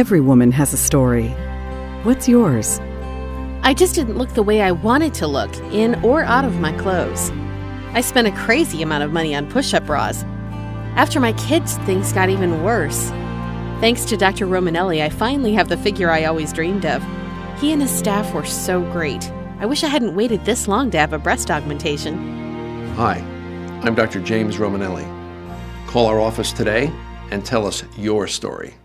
Every woman has a story. What's yours? I just didn't look the way I wanted to look, in or out of my clothes. I spent a crazy amount of money on push up bras. After my kids, things got even worse. Thanks to Dr. Romanelli, I finally have the figure I always dreamed of. He and his staff were so great. I wish I hadn't waited this long to have a breast augmentation. Hi, I'm Dr. James Romanelli. Call our office today and tell us your story.